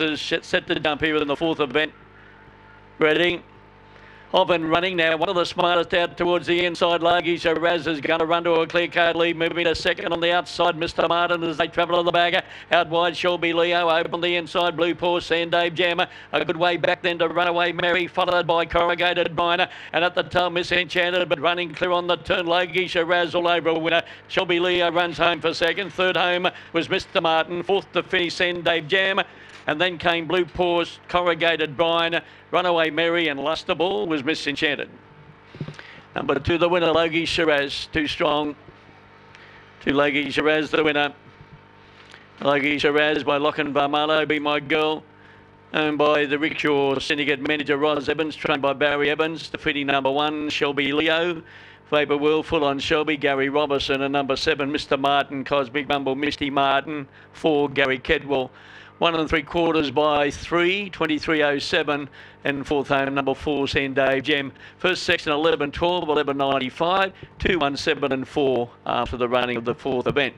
is set to jump here in the fourth event. Ready? Off and running now. One of the smartest out towards the inside. Lagi Shiraz is going to run to a clear card lead. Moving to second on the outside. Mr. Martin as they travel on the bagger. Out wide, Shelby Leo. Open the inside. Blue Paw, Sand Dave Jammer. A good way back then to Runaway Mary, followed by Corrugated Miner. And at the top, Miss Enchanted, but running clear on the turn. Lagi Shiraz all over a winner. Shelby Leo runs home for second. Third home was Mr. Martin. Fourth to finish, Sand Dave Jammer. And then came Blue Paws, Corrugated Brine, Runaway Mary, and Luster Ball was Misenchanted. Number two, the winner, Logie Shiraz, too strong. To Logie Shiraz, the winner. Logie Shiraz by Lochinvar Marlow, Be My Girl. Owned by the Rickshaw Syndicate Manager Roz Evans, trained by Barry Evans. Defeating number one, Shelby Leo. Faber Will, full on Shelby, Gary Robertson, and number seven, Mr. Martin, Cosmic Mumble, Misty Martin, four, Gary Kedwell one and three quarters by three, 23.07, and fourth home number four, Send Dave Gem. First section 11 12, 11.95, 2, 1, 7, and 4 after the running of the fourth event.